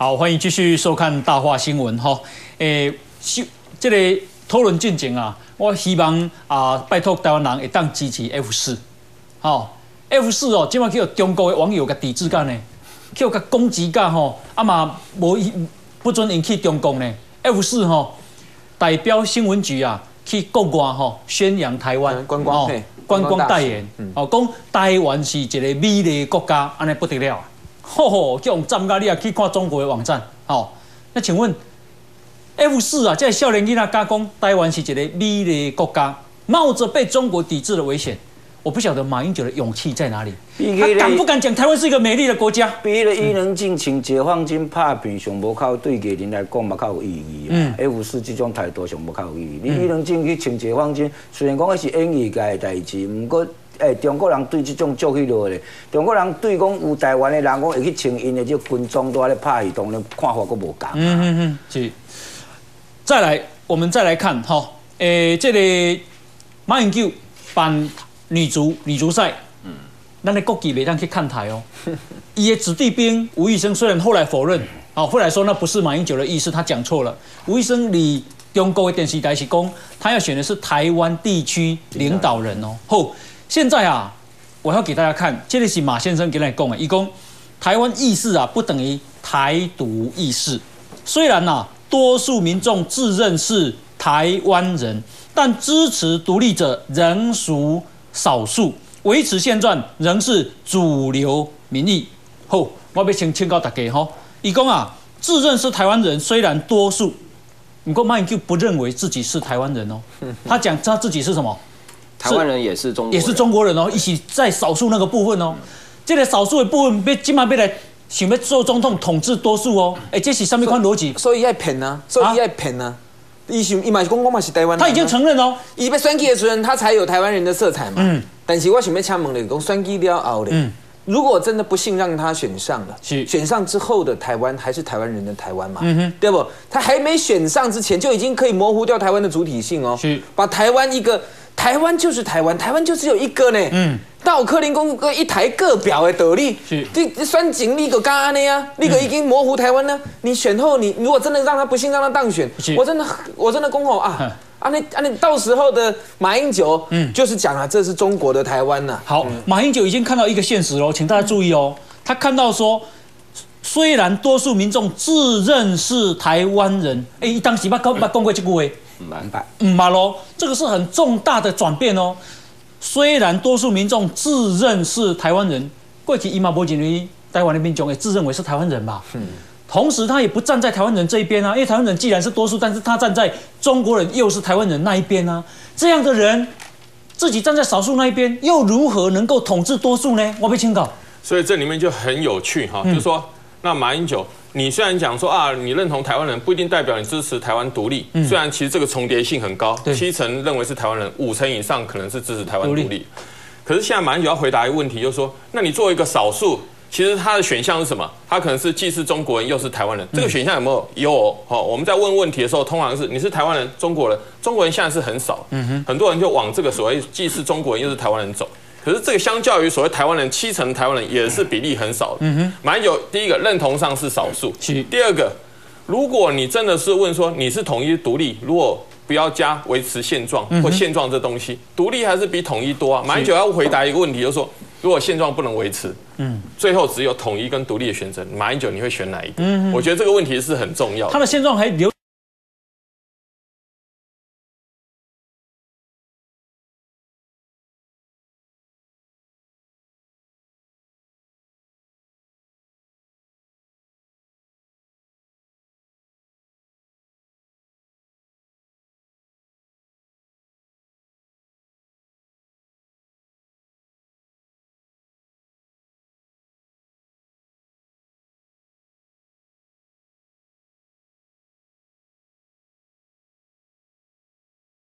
好，欢迎继续收看大话新闻哈。诶，这个讨论进程啊，我希望啊，拜托台湾人会当支持 F 四。好，F 四哦，今晚叫中国的网友个抵制干呢，叫个攻击干吼，啊嘛无不准引起中共呢。F 四吼，代表新闻局啊，去国外吼宣扬台湾观光观光代言，哦，讲台湾是一个美丽国家，安尼不得了。吼吼，叫我们站家你也去看中国的网站，好，那请问 F 四啊，在少年囡仔加工，台湾是一个美丽国家，冒着被中国抵制的危险，我不晓得马英九的勇气在哪里，他敢不敢讲台湾是一个美丽的国家？比了伊能进请解放军拍片上无靠对家人来讲嘛靠有意义嗯，F 四这种态度上无靠有意义。你伊能进去请解放军，虽然讲那是演艺界的代志，不过。诶，中国人对这种做起落咧，中国人对讲有台湾的人讲会去请因的这军装都在咧拍戏，当然看法阁无同。嗯嗯嗯，是。再来，我们再来看哈，诶，这个马英九办女足女足赛，嗯，咱的国旗袂当去看台哦。伊的子弟兵吴医生虽然后来否认，哦，后来说那不是马英九的意思，他讲错了。吴医生你中国的电视台是讲，他要选的是台湾地区领导人哦，后。现在啊，我要给大家看，这里是马先生给你讲的，一共台湾意识啊，不等于台独意识。虽然呐，多数民众自认是台湾人，但支持独立者仍属少数，维持现状仍是主流民意。好，我要先劝告大家哈，一共啊，自认是台湾人，虽然多数，不过马英九不认为自己是台湾人哦，他讲他自己是什么？台湾人也是中也是中国人哦，一起在少数那个部分哦，这个少数的部分被今晚被来想要做总统统治多数哦，哎，这是上面款逻辑？所以要骗啊，所以要骗啊，伊想伊嘛是讲我嘛是台湾，他已经承认哦，伊被选举的时候他才有台湾人的色彩嘛。嗯，但是我想要请问你，讲选举了后咧，嗯，如果真的不幸让他选上了，是。选上之后的台湾还是台湾人的台湾嘛？嗯哼，对不？他还没选上之前就已经可以模糊掉台湾的主体性哦，是。把台湾一个。台湾就是台湾，台湾就只有一个呢。嗯，到克林公个一台各表的道理，是你选警你个干呢呀？你个已经模糊台湾呢？你选后，你如果真的让他不幸让他当选，我真的我真的恭候啊啊！那啊那到时候的马英九，嗯，就是讲啊，这是中国的台湾呐。好，马英九已经看到一个现实喽，请大家注意哦。他看到说，虽然多数民众自认是台湾人，哎，当时把讲把讲过这句话。明白，嗯，马喽，这个是很重大的转变哦。虽然多数民众自认是台湾人，过去伊马博锦尼台湾的民众也自认为是台湾人吧。嗯。同时，他也不站在台湾人这一边啊，因为台湾人既然是多数，但是他站在中国人又是台湾人那一边啊。这样的人自己站在少数那一边，又如何能够统治多数呢？我被清搞。所以这里面就很有趣哈，就是说，那马英九。你虽然讲说啊，你认同台湾人不一定代表你支持台湾独立。虽然其实这个重叠性很高，七成认为是台湾人，五成以上可能是支持台湾独立。可是现在马英九要回答一个问题，就是说，那你作为一个少数，其实他的选项是什么？他可能是既是中国人又是台湾人。这个选项有没有？有。好，我们在问问题的时候，通常是你是台湾人、中国人。中国人现在是很少，很多人就往这个所谓既是中国人又是台湾人走。可是这个相较于所谓台湾人七成台湾人也是比例很少的，嗯哼，马英九第一个认同上是少数，第二个，如果你真的是问说你是统一独立，如果不要加维持现状或现状这东西，独立还是比统一多啊？马英九要回答一个问题，就是说如果现状不能维持，嗯，最后只有统一跟独立的选择，马英九你会选哪一个？嗯，我觉得这个问题是很重要，他的现状还留。